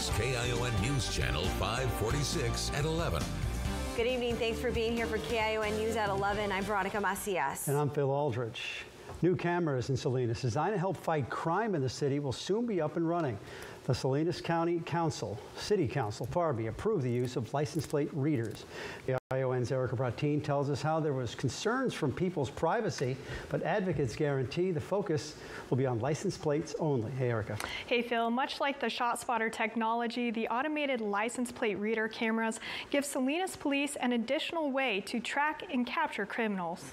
is KION News Channel 546 at 11. Good evening. Thanks for being here for KION News at 11. I'm Veronica Macias. And I'm Phil Aldrich. New cameras in Salinas designed to help fight crime in the city will soon be up and running. The Salinas County Council, City Council, FARBI, approved the use of license plate readers. The ION's Erica Brattin tells us how there was concerns from people's privacy, but advocates guarantee the focus will be on license plates only. Hey, Erica. Hey, Phil. Much like the ShotSpotter technology, the automated license plate reader cameras give Salinas police an additional way to track and capture criminals.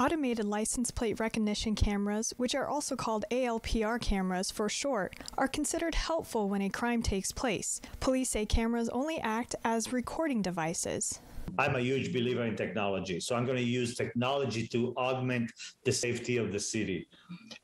Automated license plate recognition cameras, which are also called ALPR cameras for short, are considered helpful when a crime takes place. Police say cameras only act as recording devices. I'm a huge believer in technology. So I'm going to use technology to augment the safety of the city.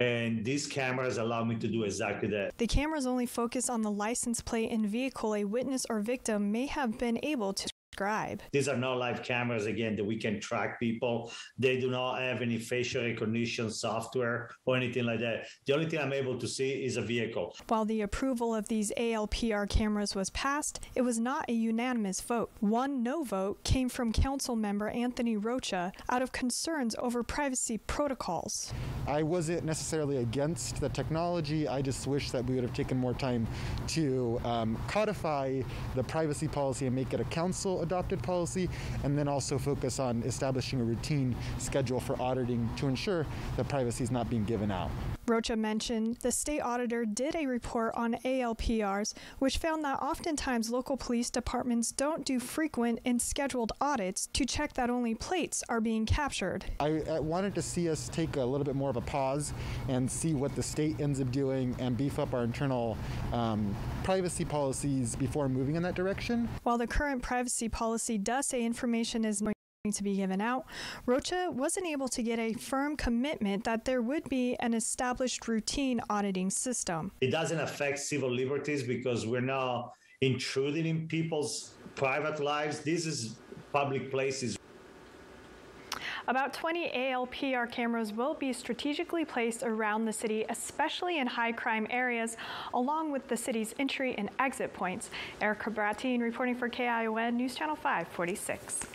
And these cameras allow me to do exactly that. The cameras only focus on the license plate and vehicle a witness or victim may have been able to describe. These are not live cameras, again, that we can track people. They do not have any facial recognition software or anything like that. The only thing I'm able to see is a vehicle. While the approval of these ALPR cameras was passed, it was not a unanimous vote. One no vote came from Council member Anthony Rocha out of concerns over privacy protocols. I wasn't necessarily against the technology. I just wish that we would have taken more time to um, codify the privacy policy and make it a council adopted policy, and then also focus on establishing a routine schedule for auditing to ensure that privacy is not being given out. Rocha mentioned the state auditor did a report on ALPRs, which found that oftentimes local police departments don't do frequent and scheduled audits to check that only plates are being captured. I, I wanted to see us take a little bit more of a pause and see what the state ends up doing and beef up our internal um, privacy policies before moving in that direction. While the current privacy policy does say information is going to be given out, Rocha wasn't able to get a firm commitment that there would be an established routine auditing system. It doesn't affect civil liberties because we're not intruding in people's private lives. This is public places. About 20 ALPR cameras will be strategically placed around the city, especially in high crime areas, along with the city's entry and exit points. Erica Brattin reporting for KION News Channel 546.